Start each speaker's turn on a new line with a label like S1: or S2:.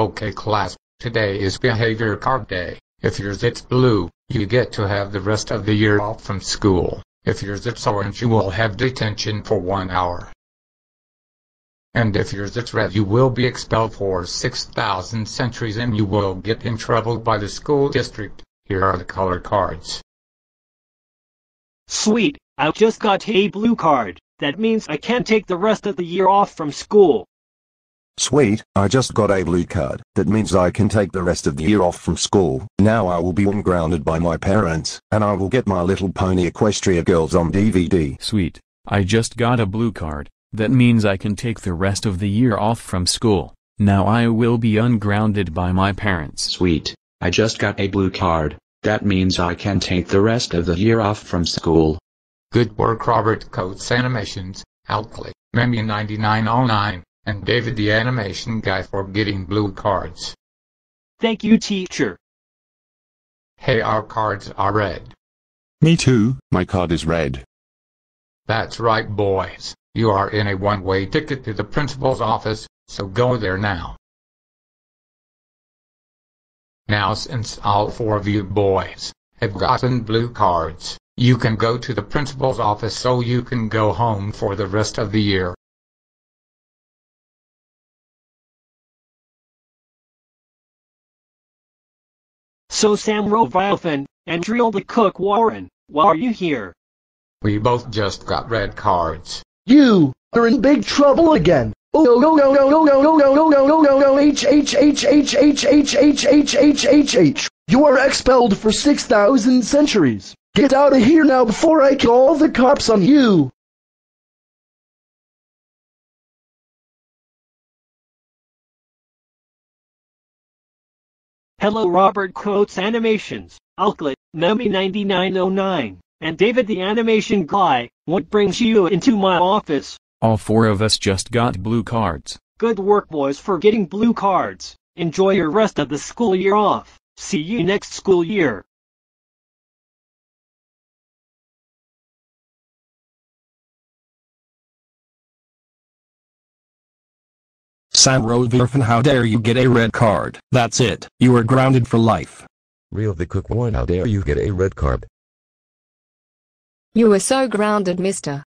S1: Okay class, today is behavior card day. If your zip's blue, you get to have the rest of the year off from school. If your zip's orange, you will have detention for one hour. And if your zip's red, you will be expelled for 6,000 centuries and you will get in trouble by the school district. Here are the color cards.
S2: Sweet, I just got a blue card. That means I can take the rest of the year off from school.
S3: Sweet, I just got a blue card. That means I can take the rest of the year off from school. Now I will be ungrounded by my parents, and I will get my little pony Equestria Girls on DVD.
S4: Sweet, I just got a blue card. That means I can take the rest of the year off from school. Now I will be ungrounded by my parents.
S5: Sweet, I just got a blue card. That means I can take the rest of the year off from school.
S1: Good work Robert Coates Animations, Alclay, Memi 9909, and David the animation guy for getting blue cards.
S2: Thank you teacher.
S1: Hey our cards are red.
S6: Me too, my card is red.
S1: That's right boys, you are in a one-way ticket to the principal's office, so go there now. Now since all four of you boys have gotten blue cards, you can go to the principal's office so you can go home for the rest of the year.
S2: So Sam Rovilfen, and Drill the Cook Warren, why are you here?
S1: We both just got red cards.
S7: You are in big trouble again. Oh no no no no no no no no no no no no no H H H H H H H H H H H. You are expelled for six thousand centuries. Get out of here now before I call the cops on you.
S2: Hello Robert Quotes Animations, Alclet, Memi 9909, and David the Animation Guy, what brings you into my office?
S4: All four of us just got blue cards.
S2: Good work boys for getting blue cards. Enjoy your rest of the school year off. See you next school year.
S8: Sam Roverfen, how dare you get a red card? That's it. You are grounded for life.
S9: Real the cook one how dare you get a red card.
S10: You are so grounded, mister.